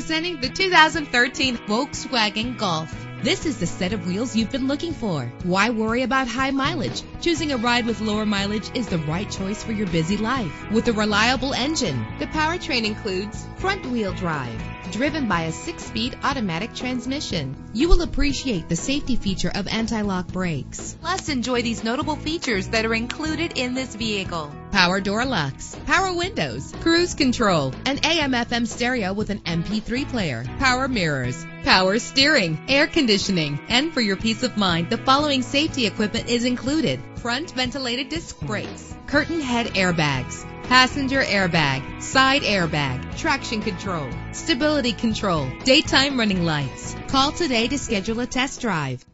Presenting the 2013 Volkswagen Golf. This is the set of wheels you've been looking for. Why worry about high mileage? Choosing a ride with lower mileage is the right choice for your busy life. With a reliable engine, the powertrain includes front wheel drive, driven by a six speed automatic transmission. You will appreciate the safety feature of anti lock brakes. Plus, enjoy these notable features that are included in this vehicle power door locks, power windows, cruise control, an AM FM stereo with an MP3 player, power mirrors, power steering, air conditioning, and for your peace of mind, the following safety equipment is included. Front ventilated disc brakes, curtain head airbags, passenger airbag, side airbag, traction control, stability control, daytime running lights. Call today to schedule a test drive.